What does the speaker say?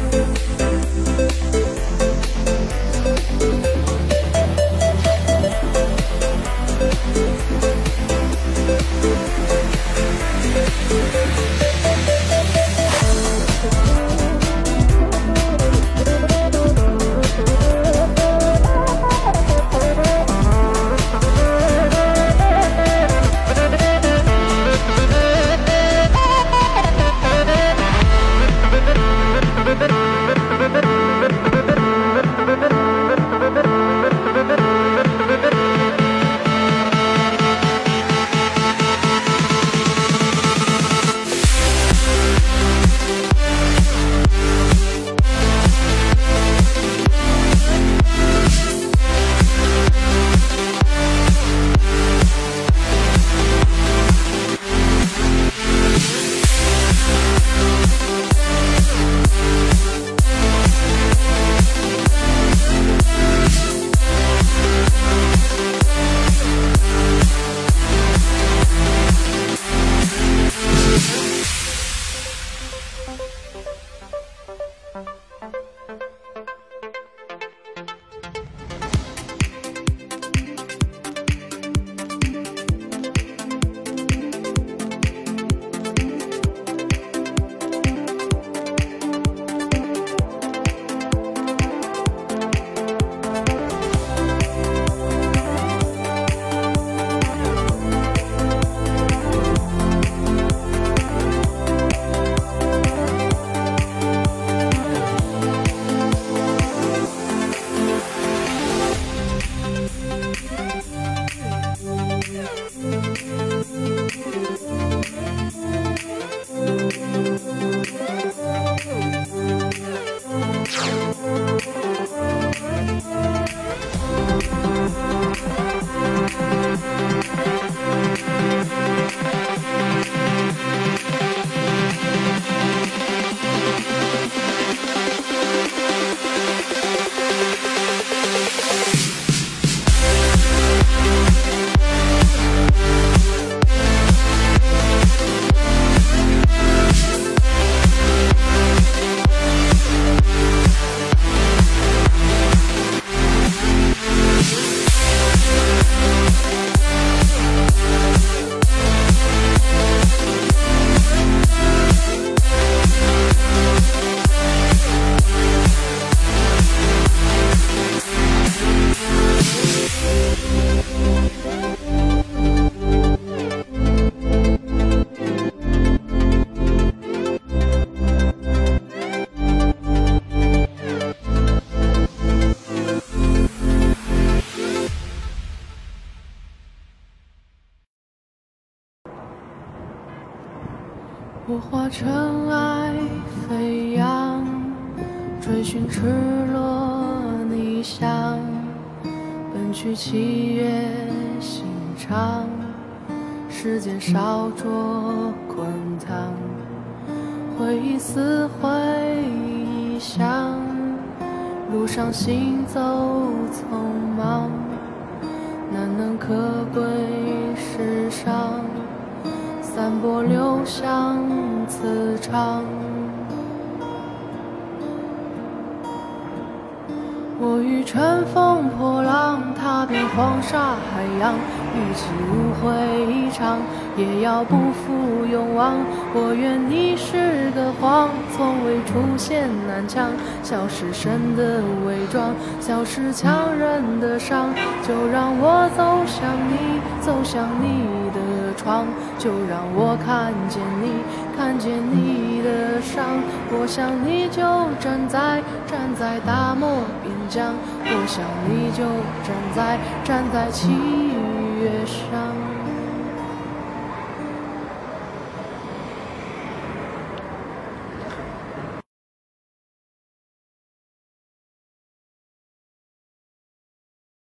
我化尘埃飞扬，追寻赤裸逆翔，奔去七月心肠，时间烧灼滚烫，回忆似回忆响，路上行走匆忙，难能可贵世上。散播留香磁场。我欲乘风破浪，踏遍黄沙海洋，与其误会一场，也要不负勇往。我愿你是个谎，从未出现南墙，笑是神的伪装，笑是强忍的伤。就让我走向你，走向你的。窗，就让我看见你，看见你的伤。我想你就站在站在大漠边疆，我想你就站在站在七月上。